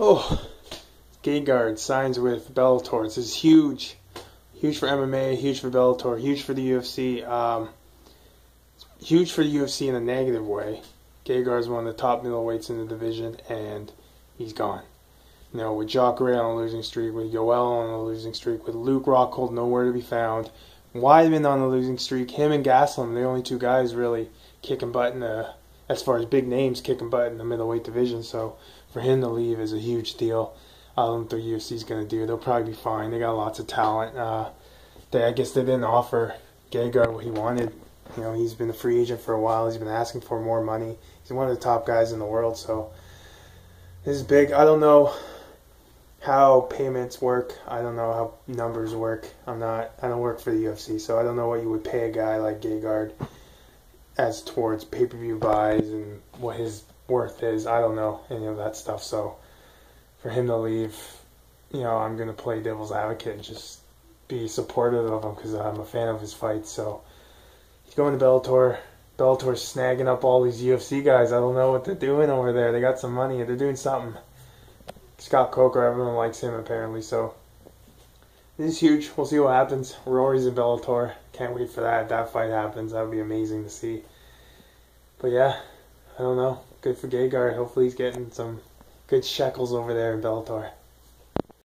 Oh, Gegard signs with Bellator. This is huge. Huge for MMA, huge for Bellator, huge for the UFC. Um, huge for the UFC in a negative way. Gegard is one of the top middleweights in the division, and he's gone. You know, with Jacare on a losing streak, with Yoel on a losing streak, with Luke Rockhold nowhere to be found, Weidman on a losing streak, him and Gastelum, the only two guys really kicking butt in the, as far as big names kicking butt in the middleweight division. So for him to leave is a huge deal. I don't the UFC's going to do. They'll probably be fine. They got lots of talent. Uh, they, I guess they didn't offer Gegard what he wanted. You know, he's been a free agent for a while. He's been asking for more money. He's one of the top guys in the world. So this is big. I don't know how payments work. I don't know how numbers work. I'm not. I don't work for the UFC, so I don't know what you would pay a guy like Gegard as towards pay per view buys and what his worth is. I don't know any of that stuff. So for him to leave, you know, I'm gonna play devil's advocate and just be supportive of him because I'm a fan of his fights. So he's going to Bellator. Bellator's snagging up all these UFC guys. I don't know what they're doing over there. They got some money. They're doing something. Scott Coker, everyone likes him apparently. So this is huge. We'll see what happens. Rory's in Bellator. Can't wait for that. That fight happens. That would be amazing to see. But yeah, I don't know. Good for Gegard. Hopefully he's getting some good shekels over there in Bellator.